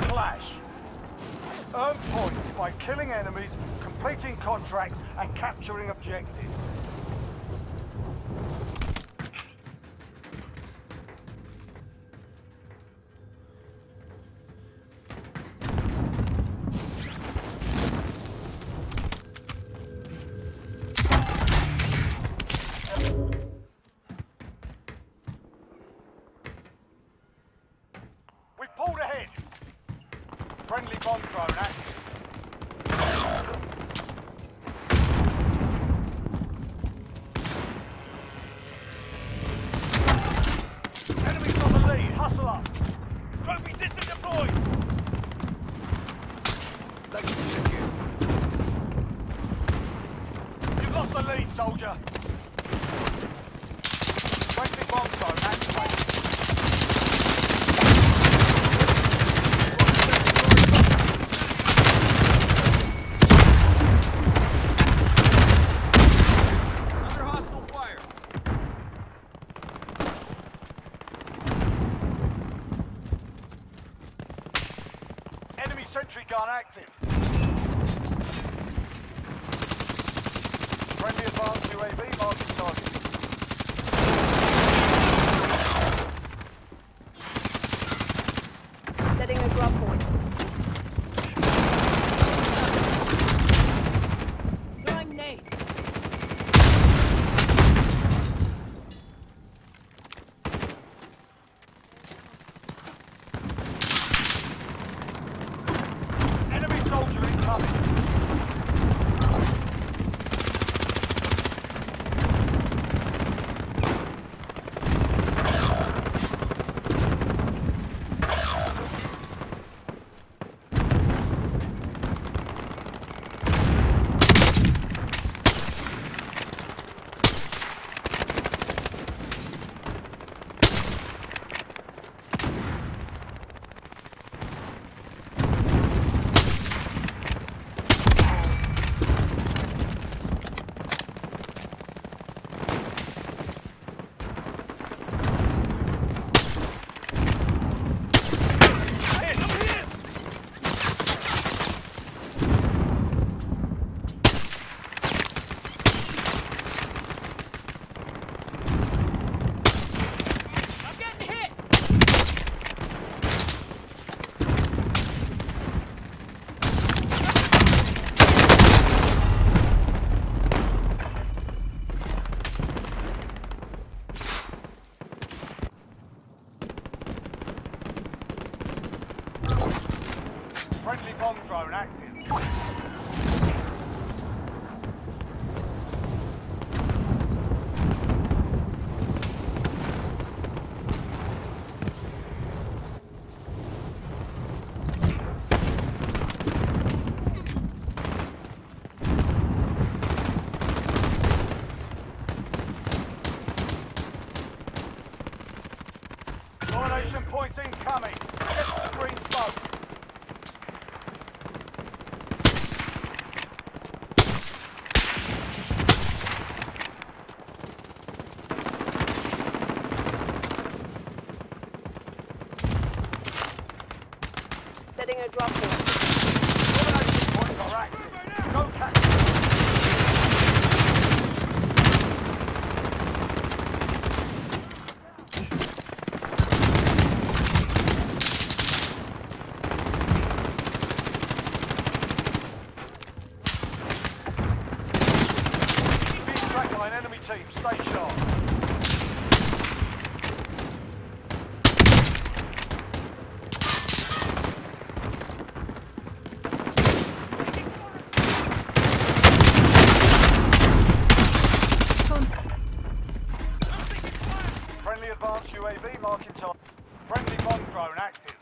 Clash. Earn points by killing enemies, completing contracts, and capturing objectives. Bomb drone active. You've lost the lead, soldier. Friendly bomb drone activated. Under hostile fire. Enemy sentry gun active. Friendly advanced UAV marking target. Target. Friendly bomb drone active.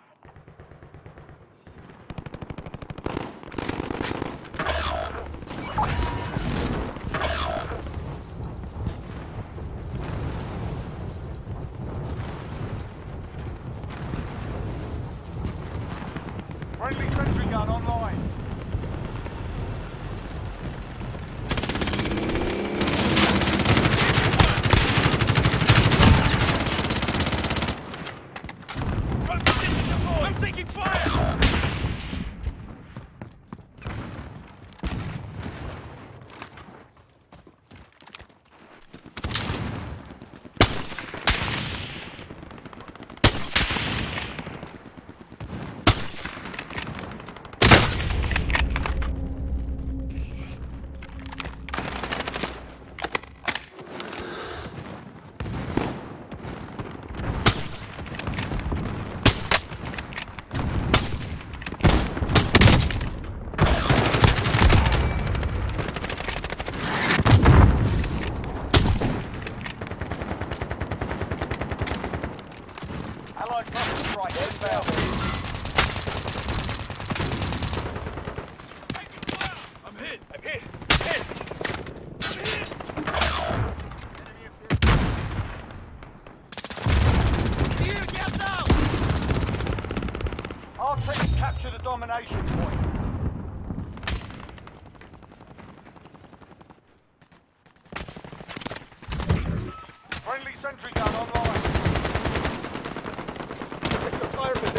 Friendly sentry gun online. I'm taking fire! Capture the domination point. Friendly sentry gun online. The.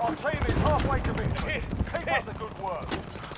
Our team is halfway to victory. Keep up the good work.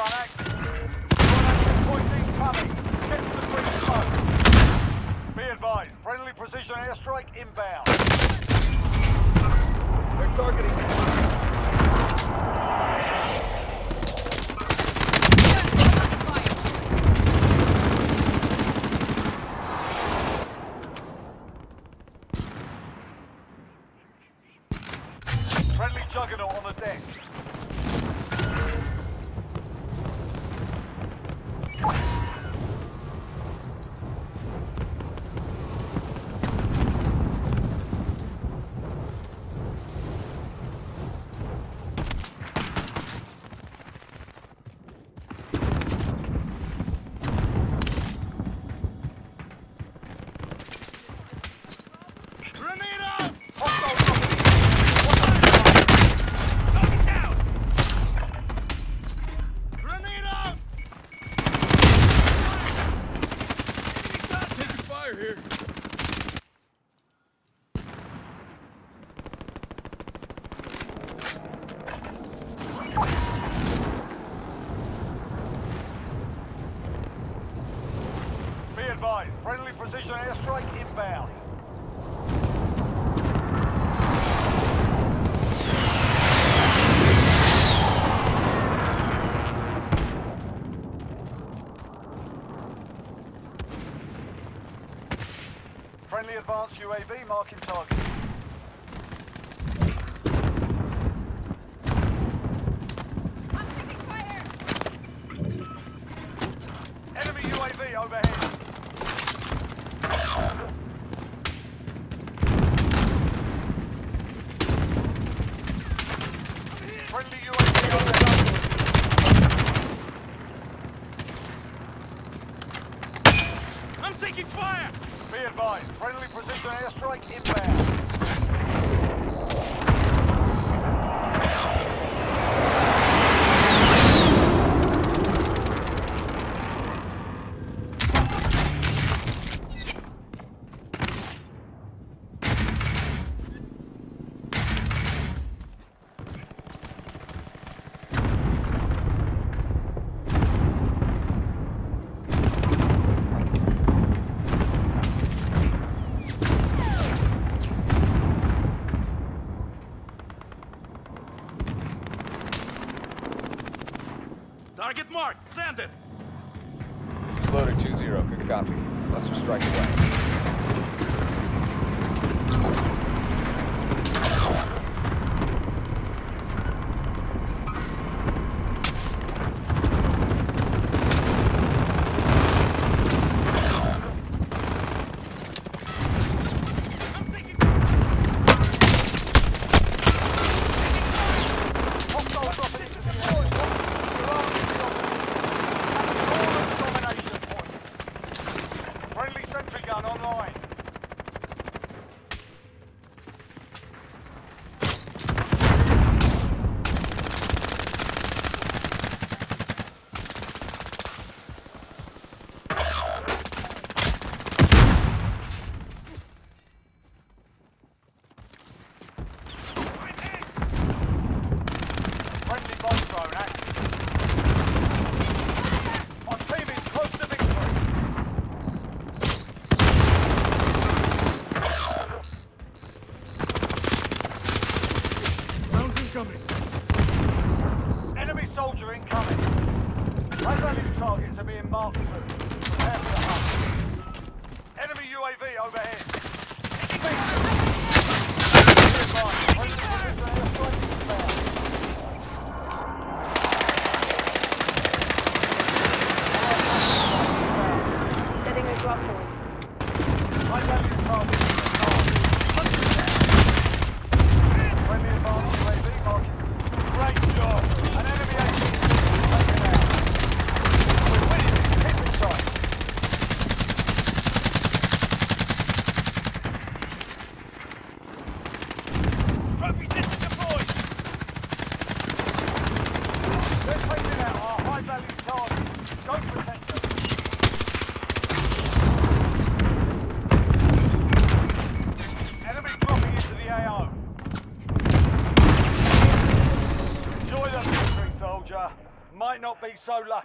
sentry gun active. Coordination point incoming. Get to the green smoke. Be advised, friendly precision airstrike inbound. They're targeting. Friendly juggernaut on the deck. Hostile dropping. Taking fire here. Be advised, friendly precision airstrike inbound. Friendly advanced UAV marking target. Enemy UAV overhead. Friendly UAV overhead. Taking fire! Be advised, friendly precision airstrike inbound. Target marked. Send it. Loader 2-0. Good copy. Cluster strike away. incoming! Enemy soldier incoming! High value targets are being marked soon. Prepare for the hunt. Enemy UAV overhead.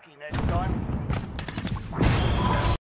Enjoy the